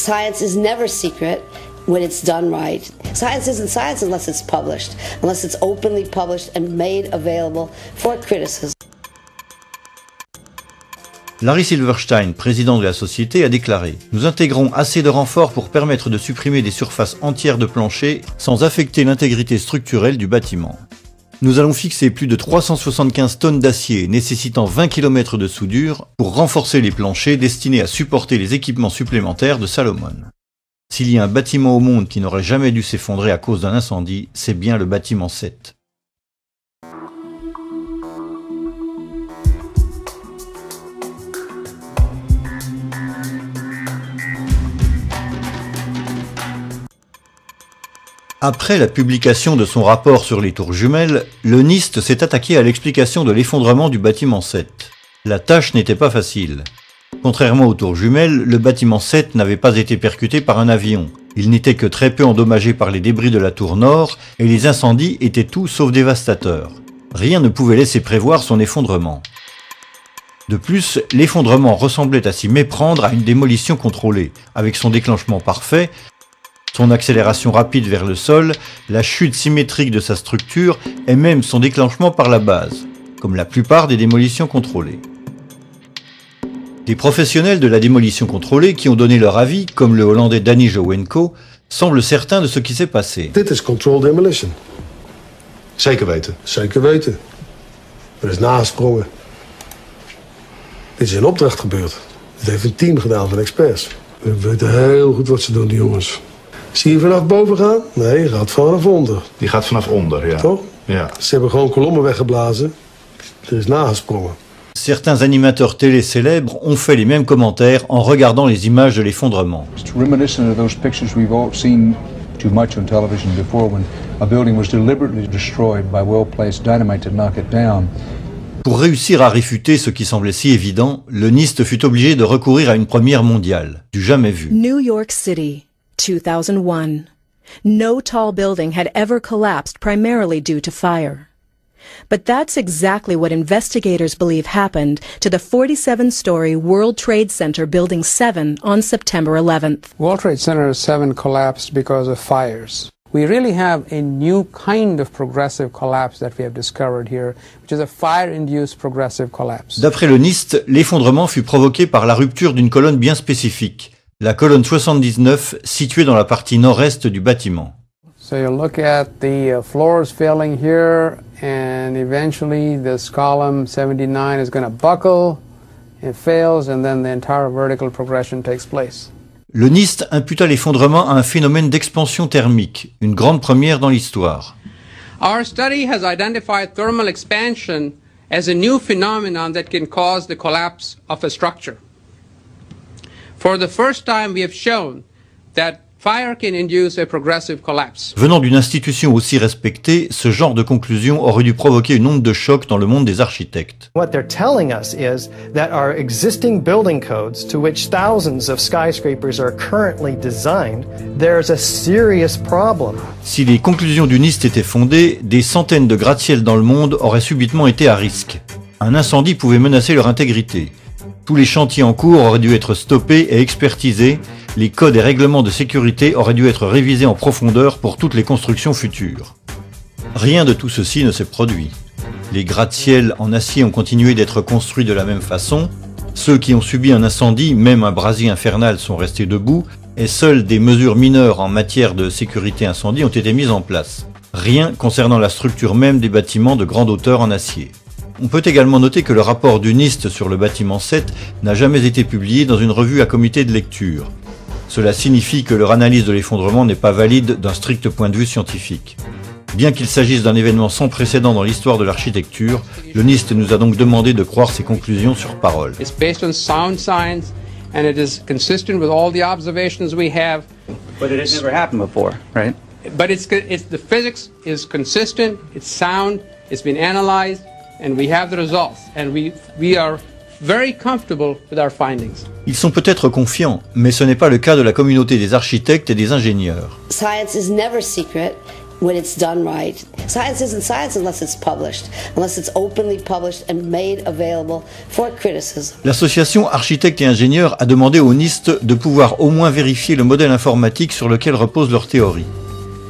Science is never secret when it's done right. Science isn't science unless it's published, unless it's openly published and made available for criticism. Larry Silverstein, président de la société, a déclaré Nous intégrons assez de renforts pour permettre de supprimer des surfaces entières de plancher sans affecter l'intégrité structurelle du bâtiment. Nous allons fixer plus de 375 tonnes d'acier nécessitant 20 km de soudure pour renforcer les planchers destinés à supporter les équipements supplémentaires de Salomon. S'il y a un bâtiment au monde qui n'aurait jamais dû s'effondrer à cause d'un incendie, c'est bien le bâtiment 7. Après la publication de son rapport sur les tours jumelles, le NIST s'est attaqué à l'explication de l'effondrement du bâtiment 7. La tâche n'était pas facile. Contrairement aux tours jumelles, le bâtiment 7 n'avait pas été percuté par un avion. Il n'était que très peu endommagé par les débris de la tour nord et les incendies étaient tout sauf dévastateurs. Rien ne pouvait laisser prévoir son effondrement. De plus, l'effondrement ressemblait à s'y méprendre à une démolition contrôlée, avec son déclenchement parfait, son accélération rapide vers le sol, la chute symétrique de sa structure et même son déclenchement par la base, comme la plupart des démolitions contrôlées. Des professionnels de la démolition contrôlée qui ont donné leur avis, comme le Hollandais Danny Jowenko, semblent certains de ce qui s'est passé. Dit is controlled demolition. Zeker weten. Zeker weten. Er is nagesprongen. Dit is in opdracht gebeurd. Dit heeft een team gedaan van experts. We weten heel goed wat ze doen, die jongens. Zie je vanaf boven gaan? Nee, je gaat vanaf onder. Die gaat vanaf onder, ja. Toch? Ja. Ze hebben gewoon kolommen weggeblazen. Er is nagesprongen. Certains animateurs télé célèbres ont fait les mêmes commentaires en regardant les images de l'effondrement. It's reminiscent of those pictures we've all seen too much on television before when a building was deliberately destroyed by well-placed dynamite to knock it down. Pour réussir à réfuter ce qui semblait si évident, le NIST fut obligé de recourir à une première mondiale, du jamais vu. New York City, 2001. No tall building had ever collapsed primarily due to fire. But that's exactly what investigators believe happened to the 47-story World Trade Center Building 7 on September 11th. World Trade Center 7 collapsed because of fires. We really have a new kind of progressive collapse that we have discovered here, which is a fire-induced progressive collapse. D'après le NIST, l'effondrement fut provoqué par la rupture d'une colonne bien spécifique, la colonne 79 située dans la partie nord-est du bâtiment. So you look at the uh, floors failing here, and eventually this column 79 is going to buckle, it fails, and then the entire vertical progression takes place. Le NIST imputa l'effondrement à un phénomène d'expansion thermique, une grande première dans l'histoire. Our study has identified thermal expansion as a new phenomenon that can cause the collapse of a structure. For the first time, we have shown that fire can induce a progressive collapse. Venant d'une institution aussi respectée, ce genre de conclusion aurait dû provoquer une onde de choc dans le monde des architectes. What they're telling us is that our existing building codes, to which thousands of skyscrapers are currently designed, there's a serious problem. Si les conclusions du NIST étaient fondées, des centaines de gratte-ciel dans le monde auraient subitement été à risque. Un incendie pouvait menacer leur intégrité. Tous les chantiers en cours auraient dû être stoppés et expertisés, les codes et règlements de sécurité auraient dû être révisés en profondeur pour toutes les constructions futures. Rien de tout ceci ne s'est produit. Les gratte-ciel en acier ont continué d'être construits de la même façon, ceux qui ont subi un incendie, même un brasier infernal, sont restés debout, et seules des mesures mineures en matière de sécurité incendie ont été mises en place. Rien concernant la structure même des bâtiments de grande hauteur en acier. On peut également noter que le rapport du NIST sur le bâtiment 7 n'a jamais été publié dans une revue à comité de lecture. Cela signifie que leur analyse de l'effondrement n'est pas valide d'un strict point de vue scientifique. Bien qu'il s'agisse d'un événement sans précédent dans l'histoire de l'architecture, le NIST nous a donc demandé de croire ses conclusions sur parole. It's based on sound science and it is consistent with all the observations we have. But it has never happened before, right? But it's, it's the physics is consistent, it's sound, it's been analyzed, and we have the results. And we, we are very comfortable with our findings. Ils sont peut-être confiants, mais ce n'est pas le cas de la communauté des architectes et des ingénieurs. Science is never secret when it's done right. Science isn't science unless it's published, unless it's openly published and made available for criticism. L'association Architectes et Ingénieurs a demandé aux NIST de pouvoir au moins vérifier le modèle informatique sur lequel repose leur théorie.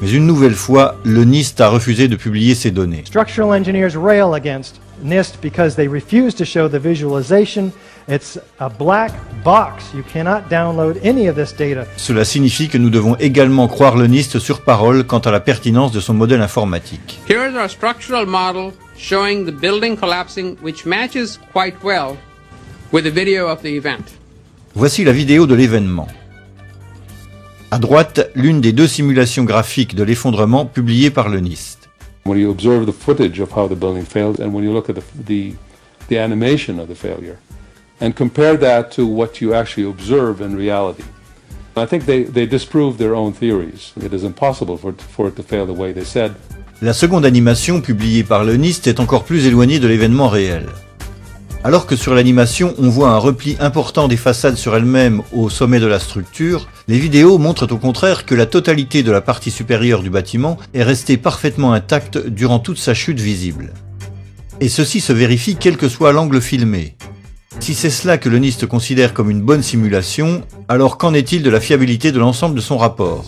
Mais une nouvelle fois, le NIST a refusé de publier ces données. Structural engineers rail against NIST because they refuse to show the visualization. It's a black box. You cannot download any of this data. Cela signifie que nous devons également croire le NIST sur parole quant à la pertinence de son modèle informatique. Here's our structural model showing the building collapsing, which matches quite well with the video of the event. Voici la vidéo de l'événement. À droite, l'une des deux simulations graphiques de l'effondrement publiées par le NIST. When you observe the footage of how the building failed and when you look at the, the, the animation of the failure and compare that to what you actually observe in reality, I think they, they disprove their own theories. It is impossible for, for it to fail the way they said. La seconde animation publiée par le NIST est encore plus éloignée de l'événement réel. Alors que sur l'animation on voit un repli important des façades sur elles-mêmes au sommet de la structure, les vidéos montrent au contraire que la totalité de la partie supérieure du bâtiment est restée parfaitement intacte durant toute sa chute visible. Et ceci se vérifie quel que soit l'angle filmé. Si c'est cela que le NIST considère comme une bonne simulation, alors qu'en est-il de la fiabilité de l'ensemble de son rapport?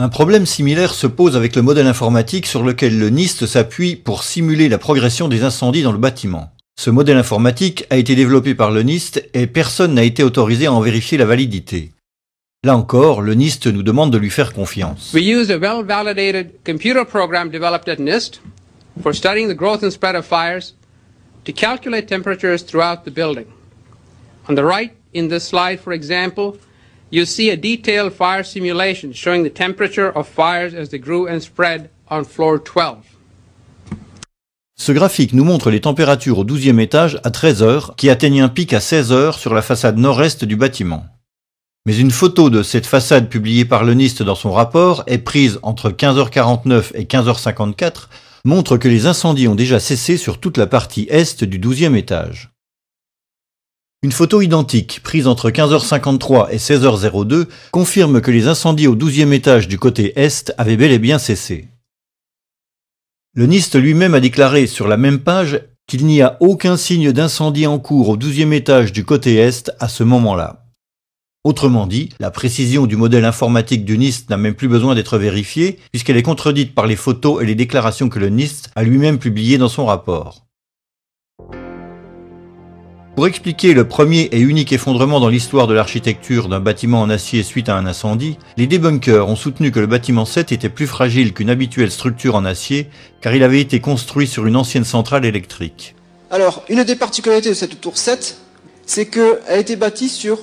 Un problème similaire se pose avec le modèle informatique sur lequel le NIST s'appuie pour simuler la progression des incendies dans le bâtiment. Ce modèle informatique a été développé par le NIST et personne n'a été autorisé à en vérifier la validité. Là encore, le NIST nous demande de lui faire confiance. We used a well-validated computer program developed at NIST for studying the growth and spread of fires to calculate temperatures throughout the building. On the right in this slide, for example, you see a detailed fire simulation showing the temperature of fires as they grew and spread on floor 12. Ce graphique nous montre les températures au 12e étage à 13 heures, qui atteignent un pic à 16 heures sur la façade nord-est du bâtiment. Mais une photo de cette façade publiée par le NIST dans son rapport est prise entre 15h49 et 15h54 montre que les incendies ont déjà cessé sur toute la partie est du 12e étage. Une photo identique, prise entre 15h53 et 16h02, confirme que les incendies au 12e étage du côté est avaient bel et bien cessé. Le NIST lui-même a déclaré sur la même page qu'il n'y a aucun signe d'incendie en cours au 12e étage du côté est à ce moment-là. Autrement dit, la précision du modèle informatique du NIST n'a même plus besoin d'être vérifiée puisqu'elle est contredite par les photos et les déclarations que le NIST a lui-même publiées dans son rapport. Pour expliquer le premier et unique effondrement dans l'histoire de l'architecture d'un bâtiment en acier suite à un incendie, les débunkers ont soutenu que le bâtiment 7 était plus fragile qu'une habituelle structure en acier car il avait été construit sur une ancienne centrale électrique. Alors, une des particularités de cette tour 7, c'est qu'elle a été bâtie sur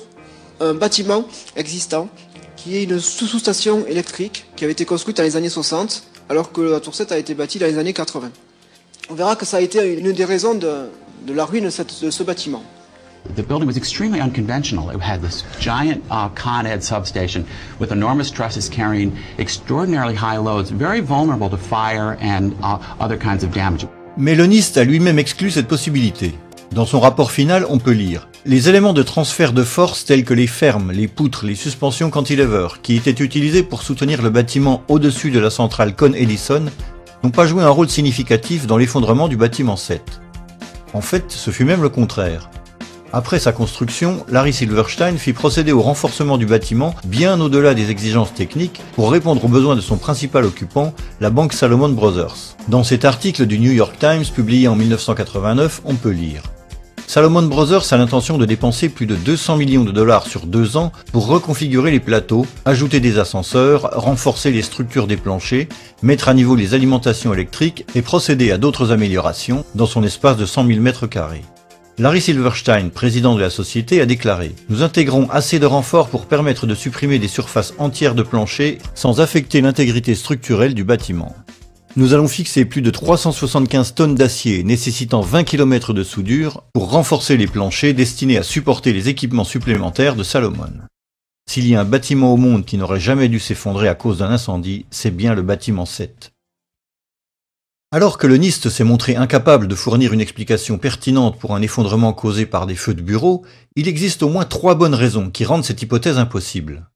un bâtiment existant qui est une sous-station électrique qui avait été construite dans les années 60 alors que la tour 7 a été bâtie dans les années 80. On verra que ça a été une des raisons de, de la ruine de, cette, de ce bâtiment. The building was extremely unconventional. It had this giant uh, Con Ed substation with enormous trusses carrying extraordinarily high loads, very vulnerable to fire and uh, other kinds of damage. Mais a lui-même exclu cette possibilité. Dans son rapport final, on peut lire Les éléments de transfert de force tels que les fermes, les poutres, les suspensions cantilever, qui étaient utilisés pour soutenir le bâtiment au-dessus de la centrale Con Edison, n'ont pas joué un rôle significatif dans l'effondrement du bâtiment 7. En fait, ce fut même le contraire. Après sa construction, Larry Silverstein fit procéder au renforcement du bâtiment bien au-delà des exigences techniques pour répondre aux besoins de son principal occupant, la banque Salomon Brothers. Dans cet article du New York Times publié en 1989, on peut lire Salomon Brothers a l'intention de dépenser plus de 200 millions de dollars sur deux ans pour reconfigurer les plateaux, ajouter des ascenseurs, renforcer les structures des planchers, mettre à niveau les alimentations électriques et procéder à d'autres améliorations dans son espace de 100 000 mètres carrés. Larry Silverstein, président de la société, a déclaré « Nous intégrons assez de renforts pour permettre de supprimer des surfaces entières de plancher sans affecter l'intégrité structurelle du bâtiment. Nous allons fixer plus de 375 tonnes d'acier nécessitant 20 km de soudure pour renforcer les planchers destinés à supporter les équipements supplémentaires de Salomon. S'il y a un bâtiment au monde qui n'aurait jamais dû s'effondrer à cause d'un incendie, c'est bien le bâtiment 7. Alors que le NIST s'est montré incapable de fournir une explication pertinente pour un effondrement causé par des feux de bureau, il existe au moins trois bonnes raisons qui rendent cette hypothèse impossible.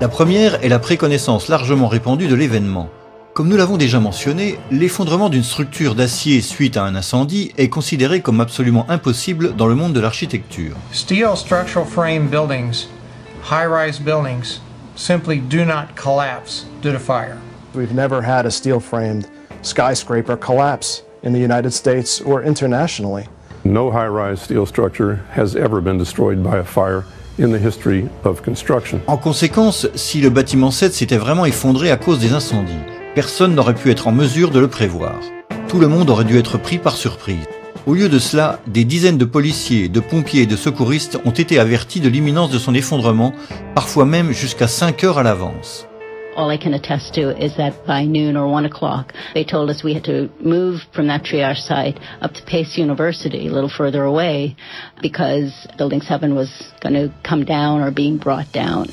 La première est la préconnaissance largement répandue de l'événement. Comme nous l'avons déjà mentionné, l'effondrement d'une structure d'acier suite à un incendie est considéré comme absolument impossible dans le monde de l'architecture. Steel structural frame buildings, high-rise buildings, simply do not collapse due to fire. We've never had a steel-framed skyscraper collapse in the United States or internationally. No high-rise steel structure has ever been destroyed by a fire in the history of construction. En conséquence, si le bâtiment 7 s'était vraiment effondré à cause des incendies, personne n'aurait pu être en mesure de le prévoir. Tout le monde aurait dû être pris par surprise. Au lieu de cela, des dizaines de policiers, de pompiers et de secouristes ont été avertis de l'imminence de son effondrement, parfois même jusqu'à 5 heures à l'avance. All I can attest to is that by noon or one o'clock, they told us we had to move from that triage site up to Pace University, a little further away, because Building 7 was going to come down or being brought down.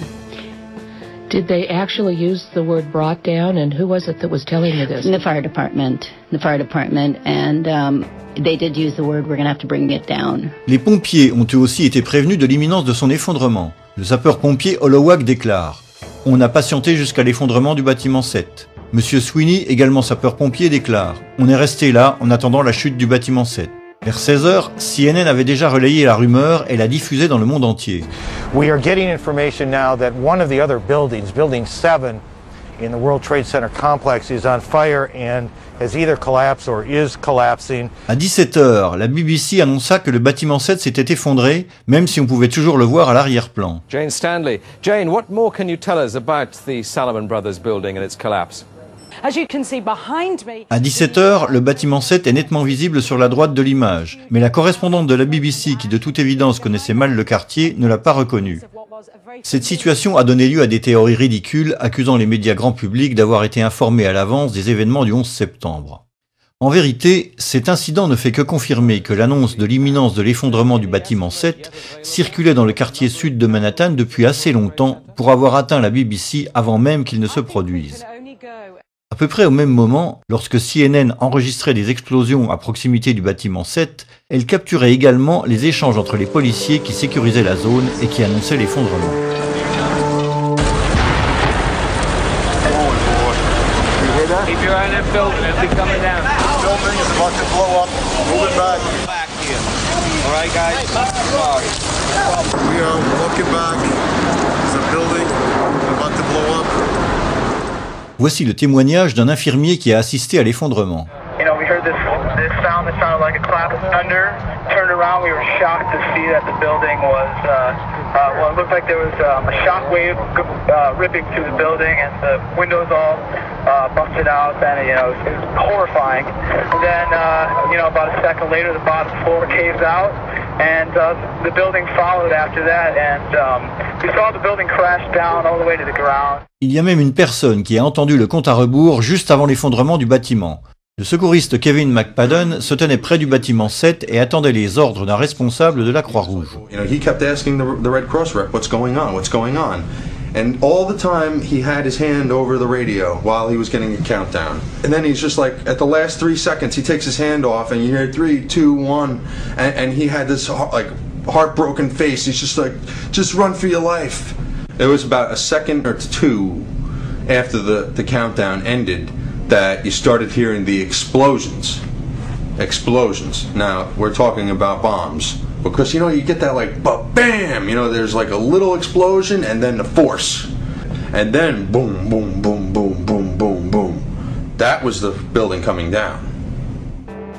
Did they actually use the word brought down, and who was it that was telling you this? In the fire department, the fire department, and um, they did use the word we're going to have to bring it down. Les pompiers ont eux aussi été prévenus de l'imminence de son effondrement. Le sapeur-pompier Holowak déclare On a patienté jusqu'à l'effondrement du bâtiment 7. Monsieur Sweeney, également sapeur-pompier, déclare On est resté là en attendant la chute du bâtiment 7. Vers 16h, CNN avait déjà relayé la rumeur et l'a diffusée dans le monde entier. We are getting information now that one of the other buildings, Building 7 in the World Trade Center complex, is on fire and has either collapsed or is collapsing. À 17h, la BBC annonça que le bâtiment 7 s'était effondré, même si on pouvait toujours le voir à l'arrière-plan. Jane Stanley. Jane, what more can you tell us about the Salomon Brothers building and its collapse? À 17h, le bâtiment 7 est nettement visible sur la droite de l'image, mais la correspondante de la BBC, qui de toute évidence connaissait mal le quartier, ne l'a pas reconnu. Cette situation a donné lieu à des théories ridicules accusant les médias grand public d'avoir été informés à l'avance des événements du 11 septembre. En vérité, cet incident ne fait que confirmer que l'annonce de l'imminence de l'effondrement du bâtiment 7 circulait dans le quartier sud de Manhattan depuis assez longtemps pour avoir atteint la BBC avant même qu'il ne se produise. À peu près au même moment, lorsque CNN enregistrait des explosions à proximité du bâtiment 7, elle capturait également les échanges entre les policiers qui sécurisaient la zone et qui annonçaient l'effondrement. Voici le témoignage d'un infirmier qui a assisté à l'effondrement. Uh, well, it looked like there was um, a shock wave uh, ripping through the building, and the windows all uh, busted out. And you know, it was, horrifying. Then, uh, you know, about a second later, the bottom floor caves out, and uh, the building followed after that, and um, we saw the building crash down all the way to the ground. Il y a même une personne qui a entendu le compte à rebours juste avant l'effondrement du bâtiment. Le secouriste Kevin McPadden se tenait près du bâtiment 7 et attendait les ordres d'un responsable de la Croix-Rouge. And all the time, he had his hand over the radio while he was getting a countdown. And then he's just like, at the last three seconds, he takes his hand off, and you hear three, two, one, and, and he had this like heartbroken face. He's just like, "Just run for your life." It was about a second or two after the, the countdown ended that you started hearing the explosions. Explosions. Now, we're talking about bombs. Because, you know, you get that like, ba bam! You know, there's like a little explosion and then the force. And then boom, boom, boom, boom, boom, boom, boom. That was the building coming down.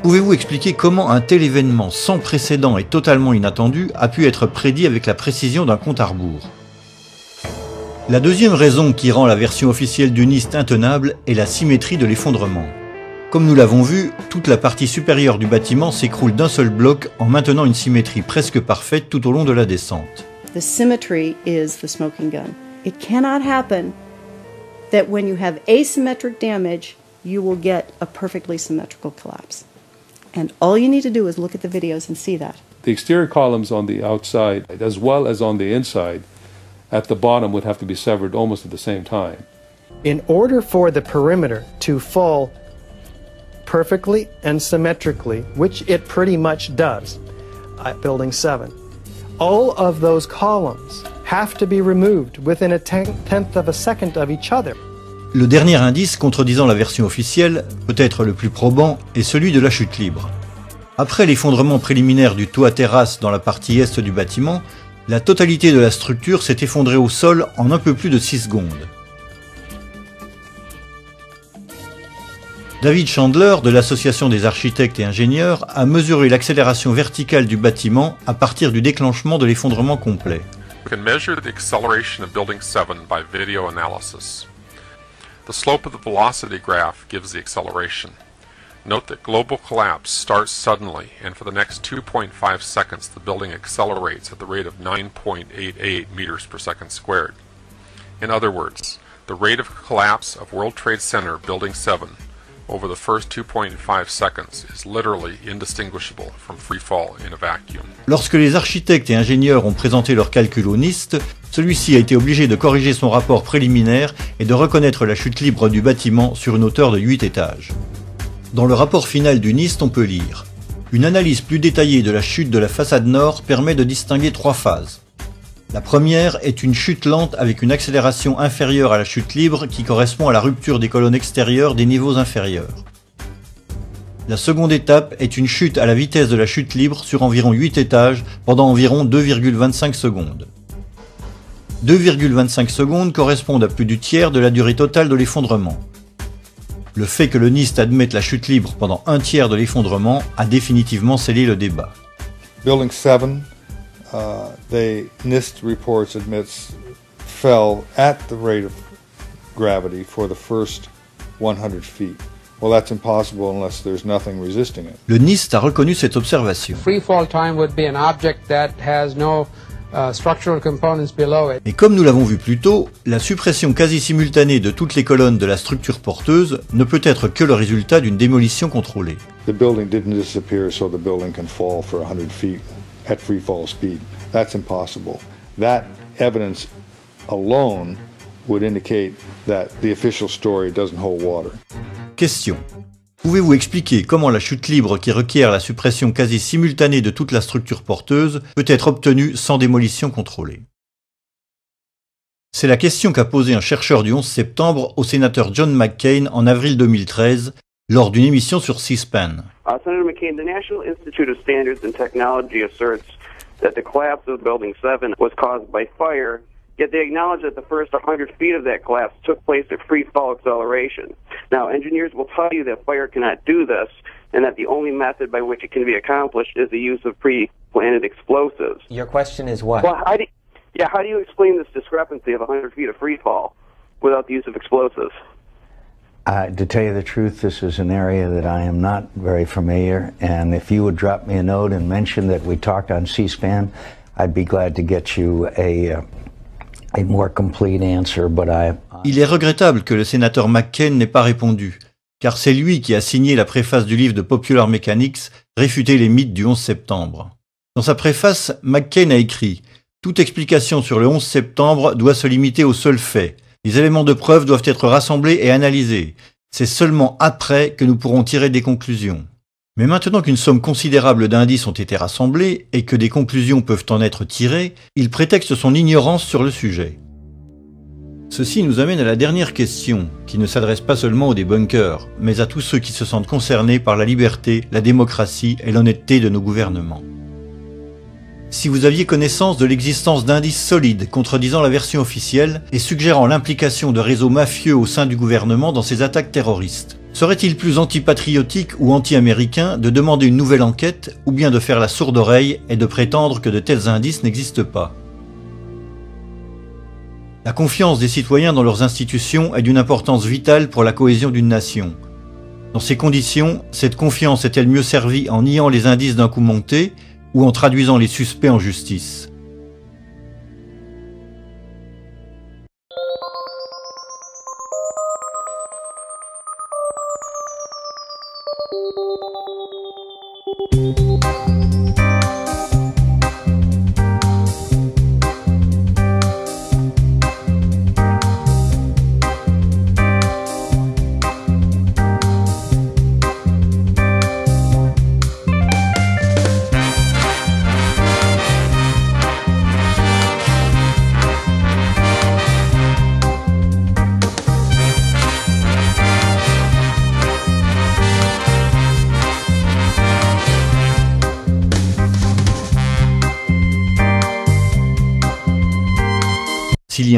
Pouvez-vous expliquer comment un tel événement sans précédent et totalement inattendu a pu être prédit avec la précision d'un compte à rebours? La deuxième raison qui rend la version officielle du NIST intenable est la symétrie de l'effondrement. Comme nous l'avons vu, toute la partie supérieure du bâtiment s'écroule d'un seul bloc en maintenant une symétrie presque parfaite tout au long de la descente. The symmetry is the smoking gun. It cannot happen that when you have asymmetric damage, you will get a perfectly symmetrical collapse. And all you need to do is look at the videos and see that. The exterior columns on the outside, as well as on the inside, at the bottom would have to be severed almost at the same time. In order for the perimeter to fall perfectly and symmetrically, which it pretty much does at Building 7, all of those columns have to be removed within a tenth of a second of each other. Le dernier indice contredisant la version officielle, peut-être le plus probant, est celui de la chute libre. Après l'effondrement préliminaire du toit terrasse dans la partie est du bâtiment, la totalité de la structure s'est effondrée au sol en un peu plus de 6 secondes. David Chandler de l'Association des architectes et ingénieurs a mesuré l'accélération verticale du bâtiment à partir du déclenchement de l'effondrement complet. Measure the acceleration of Building 7 by video analysis. The slope of the velocity graph gives the acceleration. Note that global collapse starts suddenly, and for the next 2.5 seconds the building accelerates at the rate of 9.88 meters per second squared. In other words, the rate of collapse of World Trade Center Building 7 over the first 2.5 seconds is literally indistinguishable from free fall in a vacuum. Lorsque les architectes et ingénieurs ont présenté leurs calculs au NIST, celui-ci a été obligé de corriger son rapport préliminaire et de reconnaître la chute libre du bâtiment sur une hauteur de 8 étages. Dans le rapport final du NIST, on peut lire Une analyse plus détaillée de la chute de la façade nord permet de distinguer trois phases. La première est une chute lente avec une accélération inférieure à la chute libre qui correspond à la rupture des colonnes extérieures des niveaux inférieurs. La seconde étape est une chute à la vitesse de la chute libre sur environ 8 étages pendant environ 2,25 secondes. 2,25 secondes correspondent à plus du tiers de la durée totale de l'effondrement. Le fait que le NIST admette la chute libre pendant un tiers de l'effondrement a définitivement scellé le débat. Building 7 uh, the NIST reports admits fell at the rate of gravity for the first 100 feet. Well, that's impossible unless there's nothing resisting it. Le NIST a reconnu cette observation. Free fall time would be an object that has no uh, structural components below it. Mais comme nous l'avons vu plus tôt, la suppression quasi simultanée de toutes les colonnes de la structure porteuse ne peut être que le résultat d'une démolition contrôlée. The building didn't disappear so the building can fall for 100 feet at free fall speed. That's impossible. That evidence alone would indicate that the official story doesn't hold water. Question. Pouvez-vous expliquer comment la chute libre qui requiert la suppression quasi simultanée de toute la structure porteuse peut être obtenue sans démolition contrôlée? C'est la question qu'a posée un chercheur du 11 septembre au sénateur John McCain en avril 2013 lors d'une émission sur C-SPAN. Senator McCain, the National Institute of Standards and Technology asserts that the collapse of Building 7 was caused by fire, yet they acknowledge that the first 100 feet of that collapse took place at free fall acceleration. Now, engineers will tell you that fire cannot do this, and that the only method by which it can be accomplished is the use of pre-planted explosives. Your question is what? Well, how do, yeah, how do you explain this discrepancy of 100 feet of free fall without the use of explosives? Uh, to tell you the truth, this is an area that I am not very familiar, and if you would drop me a note and mention that we talked on C-SPAN, I'd be glad to get you a, uh, Il est regrettable que le sénateur McCain n'ait pas répondu, car c'est lui qui a signé la préface du livre de Popular Mechanics, Réfuter les mythes du 11 septembre. Dans sa préface, McCain a écrit Toute explication sur le 11 septembre doit se limiter au seul fait. Les éléments de preuve doivent être rassemblés et analysés. C'est seulement après que nous pourrons tirer des conclusions. Mais maintenant qu'une somme considérable d'indices ont été rassemblés et que des conclusions peuvent en être tirées, il prétexte son ignorance sur le sujet. Ceci nous amène à la dernière question, qui ne s'adresse pas seulement aux débunkers, mais à tous ceux qui se sentent concernés par la liberté, la démocratie et l'honnêteté de nos gouvernements. Si vous aviez connaissance de l'existence d'indices solides contredisant la version officielle et suggérant l'implication de réseaux mafieux au sein du gouvernement dans ces attaques terroristes, serait-il plus antipatriotique ou anti-américain de demander une nouvelle enquête ou bien de faire la sourde oreille et de prétendre que de tels indices n'existent pas? La confiance des citoyens dans leurs institutions est d'une importance vitale pour la cohésion d'une nation. Dans ces conditions, cette confiance est-elle mieux servie en niant les indices d'un coup monté ou en traduisant les suspects en justice?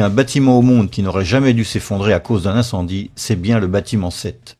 Un bâtiment au monde qui n'aurait jamais dû s'effondrer à cause d'un incendie, c'est bien le bâtiment 7.